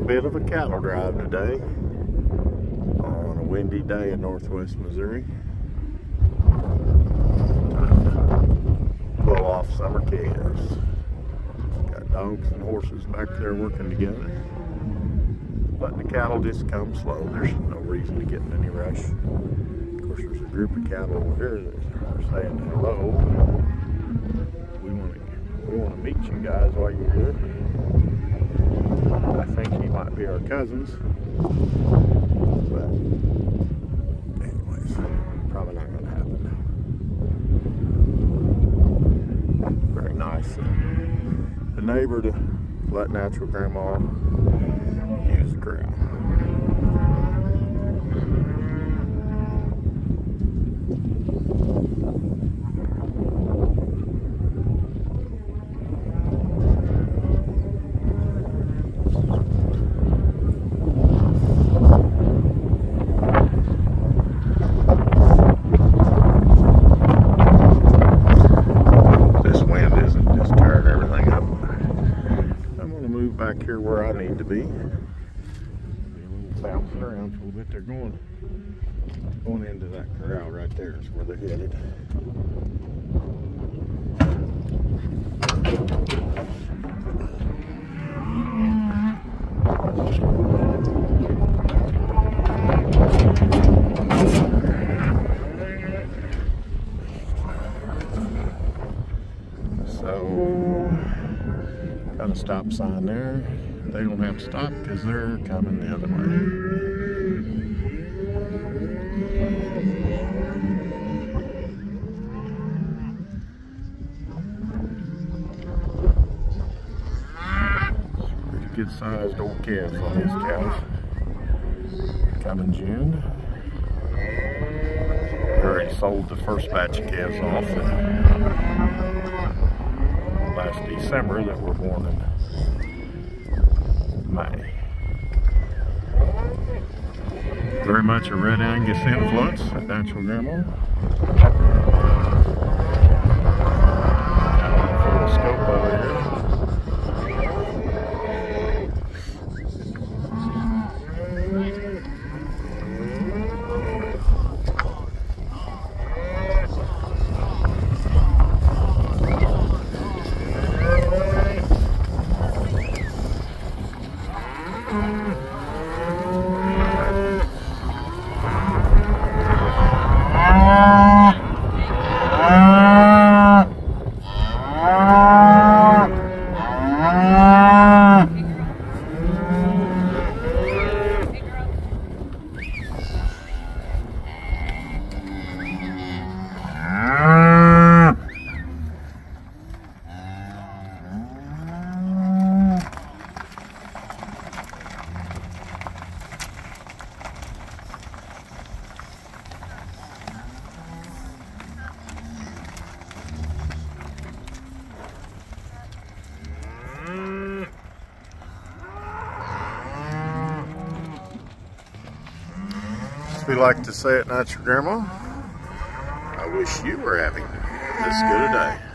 bit of a cattle drive today on a windy day in northwest Missouri. Time to pull off summer calves. Got dogs and horses back there working together. Letting the cattle just come slow. There's no reason to get in any rush. Of course, there's a group of cattle over here that are saying hello. We want to we want to meet you guys while you're here. Be our cousins. But anyways, probably not gonna happen. Very nice. The neighbor to let Natural Gramma use the ground. this wind isn't just tearing everything up. I'm gonna move back here where I need to be. Be a little bouncing around a little bit. They're going going into that corral right there is where they're headed. So, got a stop sign there. They don't have to stop because they're coming the other way. Pretty good sized old calves on these cows. Coming June. Already sold the first batch of calves off last December that were born in May. Very much a Red Angus influence at Natural Gramma. Full scope over here. As we like to say at your Gramma, I wish you were having this good a day.